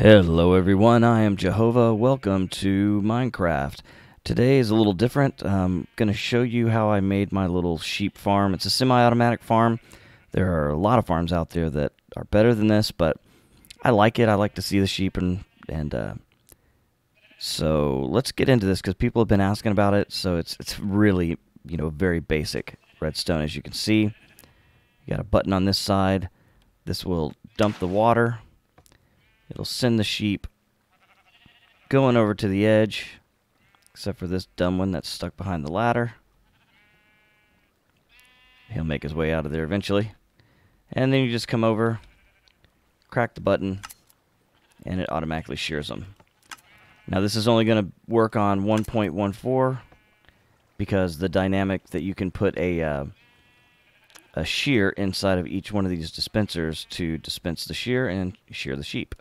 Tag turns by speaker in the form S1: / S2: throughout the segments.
S1: Hello everyone, I am Joehova. Welcome to Minecraft. Today is a little different. I'm going to show you how I made my little sheep farm. It's a semi-automatic farm. There are a lot of farms out there that are better than this, but I like it. I like to see the sheep and and uh, so let's get into this because people have been asking about it. So it's it's really you know very basic redstone as you can see. You got a button on this side. This will dump the water It'll send the sheep going over to the edge, except for this dumb one that's stuck behind the ladder. He'll make his way out of there eventually. And then you just come over, crack the button, and it automatically shears them. Now this is only going to work on 1.14 because the dynamic that you can put a uh, a shear inside of each one of these dispensers to dispense the shear and shear the sheep.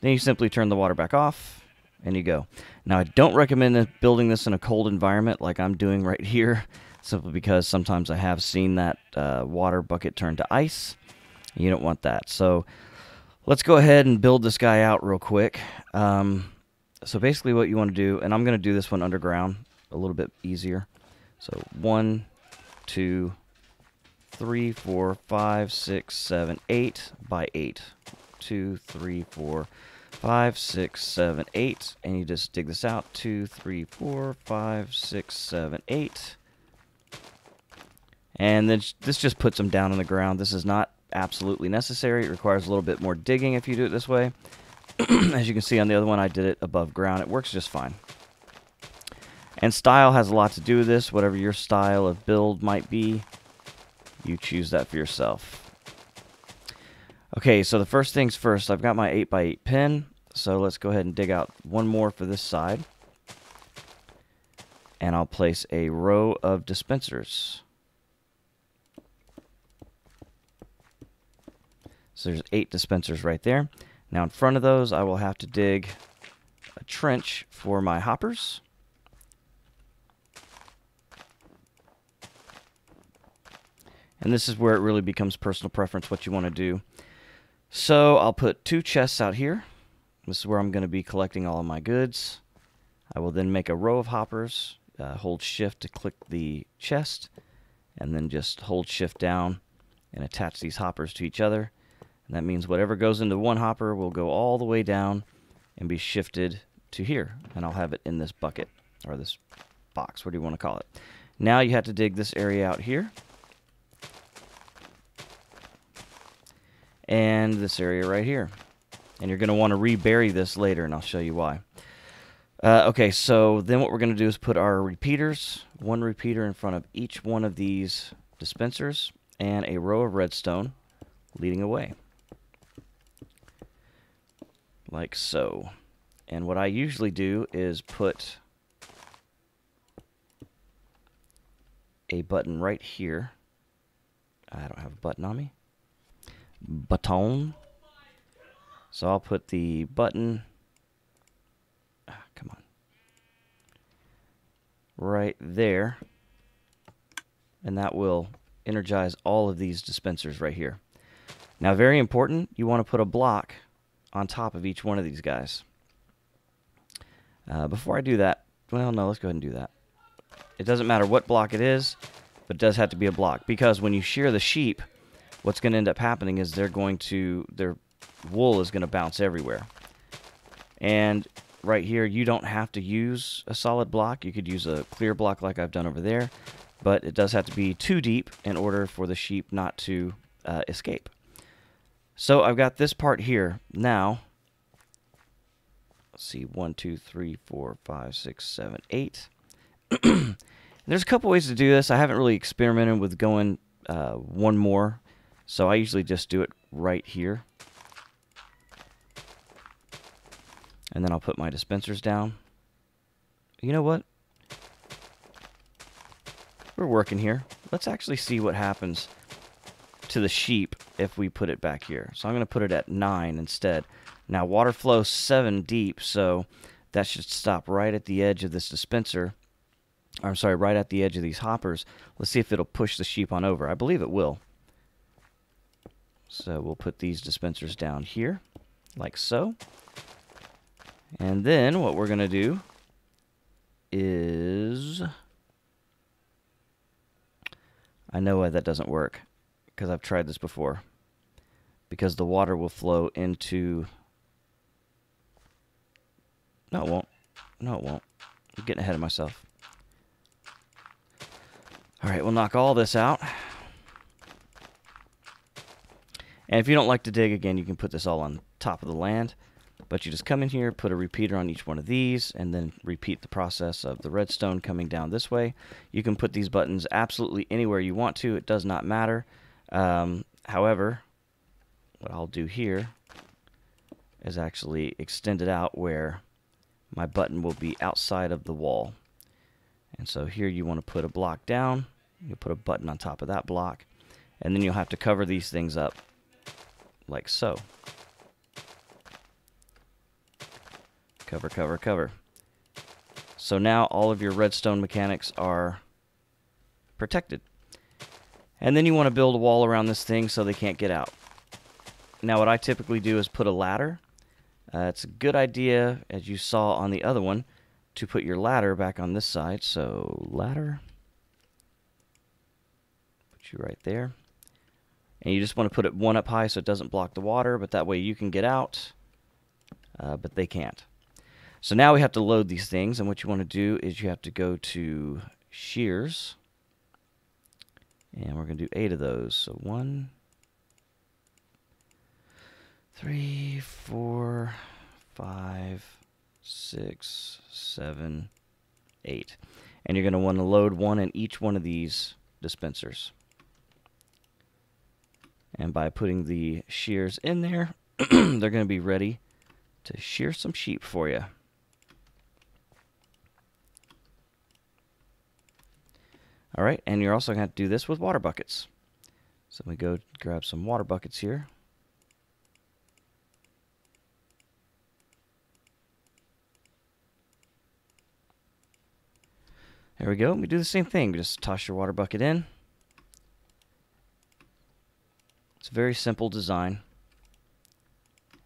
S1: Then you simply turn the water back off and you go. Now, I don't recommend building this in a cold environment like I'm doing right here, simply because sometimes I have seen that uh, water bucket turn to ice. You don't want that. So let's go ahead and build this guy out real quick. Um, so basically what you want to do, and I'm going to do this one underground a little bit easier. So one, two, three, four, five, six, seven, eight by eight two, three, four, five, six, seven, eight. And you just dig this out. Two, three, four, five, six, seven, eight. And then this just puts them down on the ground. This is not absolutely necessary. It requires a little bit more digging if you do it this way. As you can see on the other one, I did it above ground. It works just fine. And style has a lot to do with this. Whatever your style of build might be, you choose that for yourself. Okay, so the first things first, I've got my 8x8 pin. So let's go ahead and dig out one more for this side. And I'll place a row of dispensers. So there's eight dispensers right there. Now in front of those, I will have to dig a trench for my hoppers. And this is where it really becomes personal preference what you want to do. So I'll put two chests out here. This is where I'm going to be collecting all of my goods. I will then make a row of hoppers, uh, hold shift to click the chest, and then just hold shift down and attach these hoppers to each other. And that means whatever goes into one hopper will go all the way down and be shifted to here. And I'll have it in this bucket, or this box, what do you want to call it. Now you have to dig this area out here. And this area right here. And you're going to want to rebury this later, and I'll show you why. Uh, okay, so then what we're going to do is put our repeaters, one repeater in front of each one of these dispensers, and a row of redstone leading away. Like so. And what I usually do is put a button right here. I don't have a button on me button. So I'll put the button, ah, come on, right there. And that will energize all of these dispensers right here. Now, very important, you want to put a block on top of each one of these guys. Uh, before I do that, well, no, let's go ahead and do that. It doesn't matter what block it is, but it does have to be a block because when you shear the sheep, what's going to end up happening is they're going to, their wool is going to bounce everywhere. And right here, you don't have to use a solid block. You could use a clear block like I've done over there. But it does have to be too deep in order for the sheep not to uh, escape. So I've got this part here. Now, let's see, one, two, three, four, five, six, seven, eight. There's a couple ways to do this. I haven't really experimented with going uh, one more so I usually just do it right here. And then I'll put my dispensers down. You know what? We're working here. Let's actually see what happens to the sheep if we put it back here. So I'm going to put it at 9 instead. Now water flow 7 deep, so that should stop right at the edge of this dispenser. I'm sorry, right at the edge of these hoppers. Let's see if it'll push the sheep on over. I believe it will. So we'll put these dispensers down here. like so. And then what we're going to do is... I know why that doesn't work, because I've tried this before. Because the water will flow into... No, it won't. No, it won't. I'm getting ahead of myself. Alright, we'll knock all this out. And if you don't like to dig, again, you can put this all on top of the land. But you just come in here, put a repeater on each one of these, and then repeat the process of the redstone coming down this way. You can put these buttons absolutely anywhere you want to. It does not matter. Um, however, what I'll do here is actually extend it out where my button will be outside of the wall. And so here you want to put a block down. You'll put a button on top of that block. And then you'll have to cover these things up like so. Cover, cover, cover. So now all of your redstone mechanics are protected. And then you want to build a wall around this thing so they can't get out. Now what I typically do is put a ladder. Uh, it's a good idea, as you saw on the other one, to put your ladder back on this side. So ladder. Put you right there. And you just want to put it one up high so it doesn't block the water, but that way you can get out, uh, but they can't. So now we have to load these things, and what you want to do is you have to go to shears, and we're going to do eight of those. So one, three, four, five, six, seven, eight. And you're going to want to load one in each one of these dispensers. And by putting the shears in there, they're going to be ready to shear some sheep for you. All right, and you're also going to, to do this with water buckets. So we go grab some water buckets here. There we go. We do the same thing. Just toss your water bucket in. It's a very simple design.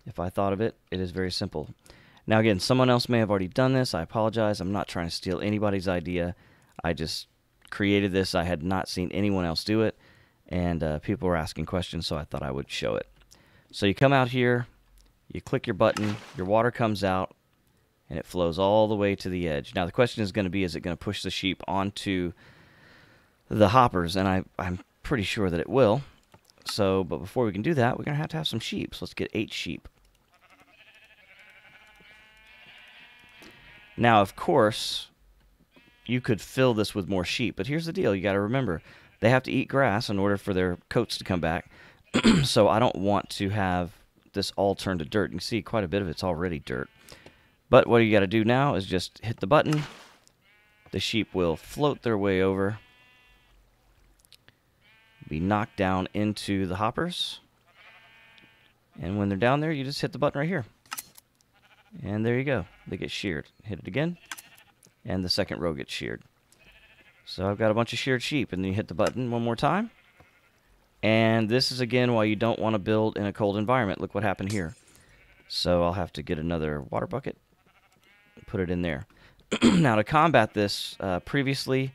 S1: If I thought of it, it is very simple. Now again, someone else may have already done this. I apologize. I'm not trying to steal anybody's idea. I just created this. I had not seen anyone else do it. And uh, people were asking questions, so I thought I would show it. So you come out here, you click your button, your water comes out, and it flows all the way to the edge. Now the question is going to be, is it going to push the sheep onto the hoppers? And I, I'm pretty sure that it will. So, but before we can do that, we're going to have to have some sheep. So let's get eight sheep. Now, of course, you could fill this with more sheep, but here's the deal. You got to remember, they have to eat grass in order for their coats to come back. so I don't want to have this all turned to dirt. You can see quite a bit of it's already dirt. But what you got to do now is just hit the button. The sheep will float their way over be knocked down into the hoppers. And when they're down there, you just hit the button right here. And there you go. They get sheared. Hit it again. And the second row gets sheared. So I've got a bunch of sheared sheep. And then you hit the button one more time. And this is again why you don't want to build in a cold environment. Look what happened here. So I'll have to get another water bucket. Put it in there. now to combat this, uh, previously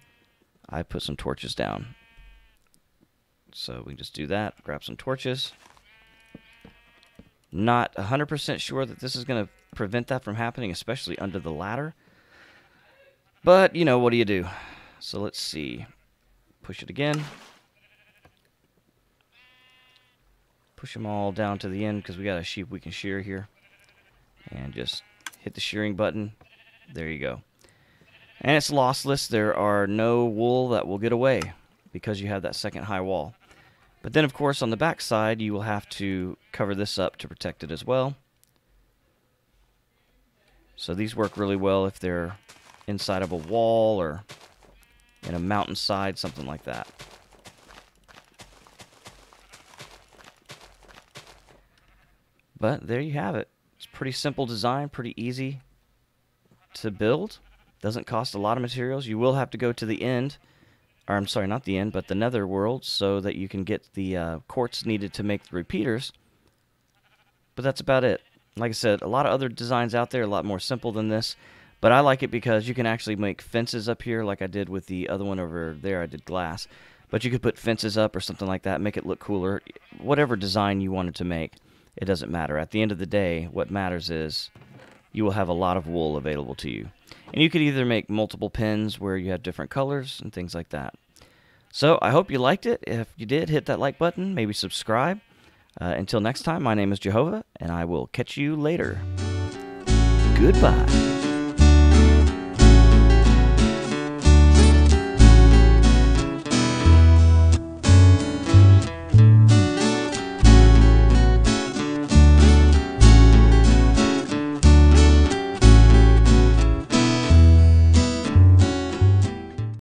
S1: I put some torches down. So we can just do that, grab some torches. Not 100% sure that this is going to prevent that from happening, especially under the ladder. But, you know, what do you do? So let's see. Push it again. Push them all down to the end because we got a sheep we can shear here. And just hit the shearing button. There you go. And it's lossless. There are no wool that will get away because you have that second high wall. But then, of course, on the back side, you will have to cover this up to protect it as well. So these work really well if they're inside of a wall or in a mountainside, something like that. But there you have it. It's pretty simple design, pretty easy to build. Doesn't cost a lot of materials. You will have to go to the end or I'm sorry, not the end, but the nether world, so that you can get the uh, quartz needed to make the repeaters. But that's about it. Like I said, a lot of other designs out there, a lot more simple than this. But I like it because you can actually make fences up here like I did with the other one over there. I did glass. But you could put fences up or something like that, make it look cooler. Whatever design you wanted to make, it doesn't matter. At the end of the day, what matters is you will have a lot of wool available to you. And you could either make multiple pins where you have different colors and things like that. So I hope you liked it. If you did, hit that like button, maybe subscribe. Uh, until next time, my name is Joehova, and I will catch you later. Goodbye.